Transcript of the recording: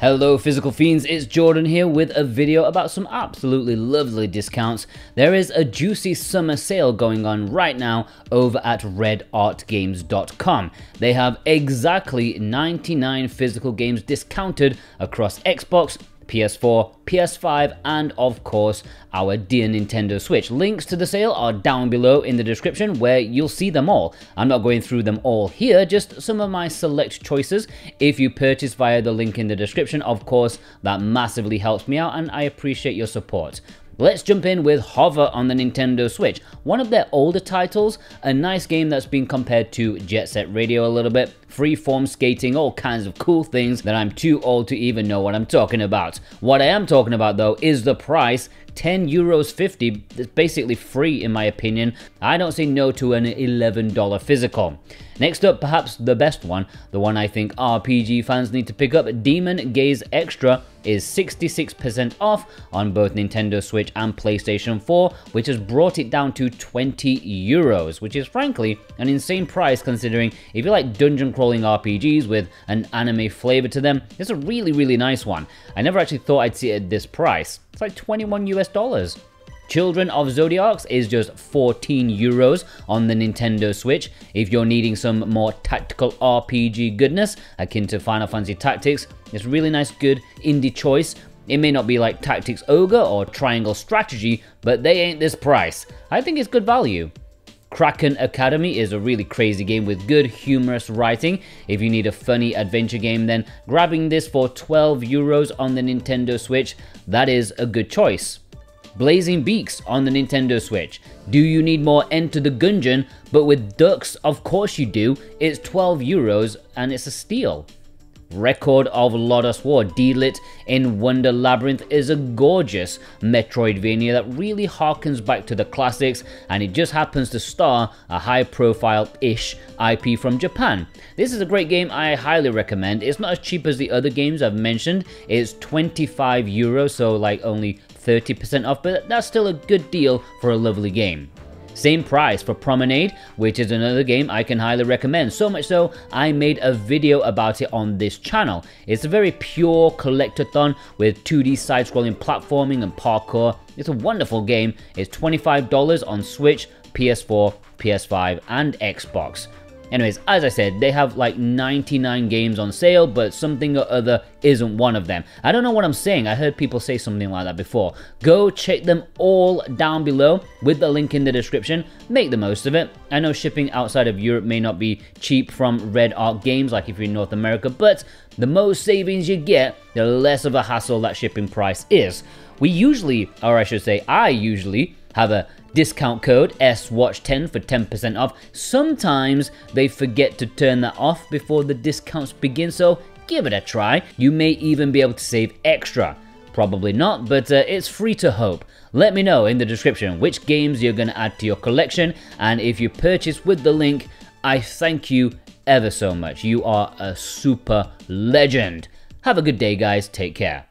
Hello Physical Fiends, it's Jordan here with a video about some absolutely lovely discounts. There is a juicy summer sale going on right now over at redartgames.com. They have exactly 99 physical games discounted across Xbox, PS4, PS5, and of course our dear Nintendo Switch. Links to the sale are down below in the description where you'll see them all. I'm not going through them all here, just some of my select choices. If you purchase via the link in the description, of course, that massively helps me out and I appreciate your support. Let's jump in with Hover on the Nintendo Switch, one of their older titles, a nice game that's been compared to Jet Set Radio a little bit, freeform skating, all kinds of cool things that I'm too old to even know what I'm talking about. What I am talking about though is the price, 10 euros 50 it's basically free in my opinion. I don't say no to an 11 dollar physical. Next up perhaps the best one the one i think rpg fans need to pick up demon gaze extra is 66% off on both Nintendo Switch and PlayStation 4, which has brought it down to 20 euros, which is frankly an insane price considering if you like dungeon crawling RPGs with an anime flavor to them, it's a really, really nice one. I never actually thought I'd see it at this price. It's like 21 US dollars. Children of Zodiarcs is just 14 euros on the Nintendo Switch. If you're needing some more tactical RPG goodness, akin to Final Fantasy Tactics, it's really nice, good indie choice. It may not be like Tactics Ogre or Triangle Strategy, but they ain't this price. I think it's good value. Kraken Academy is a really crazy game with good humorous writing. If you need a funny adventure game then grabbing this for 12 euros on the Nintendo Switch, that is a good choice. Blazing Beaks on the Nintendo Switch. Do you need more Enter the Gungeon? But with ducks, of course you do. It's 12 euros and it's a steal. Record of Lodoss War Deedlit in Wonder Labyrinth is a gorgeous Metroidvania that really harkens back to the classics and it just happens to star a high profile-ish IP from Japan. This is a great game I highly recommend. It's not as cheap as the other games I've mentioned. It's 25 euros, so like only 30% off, but that's still a good deal for a lovely game. Same price for Promenade, which is another game I can highly recommend. So much so, I made a video about it on this channel. It's a very pure collectathon with 2D side-scrolling platforming and parkour. It's a wonderful game. It's $25 on Switch, PS4, PS5, and Xbox. Anyways, as I said, they have like 99 games on sale, but something or other isn't one of them. I don't know what I'm saying. I heard people say something like that before. Go check them all down below with the link in the description. Make the most of it. I know shipping outside of Europe may not be cheap from Red Art Games, like if you're in North America, but the most savings you get, the less of a hassle that shipping price is. We usually, or I should say, I usually have a discount code SWATCH10 for 10% off. Sometimes they forget to turn that off before the discounts begin, so give it a try. You may even be able to save extra. Probably not, but uh, it's free to hope. Let me know in the description which games you're going to add to your collection, and if you purchase with the link, I thank you ever so much. You are a super legend. Have a good day, guys. Take care.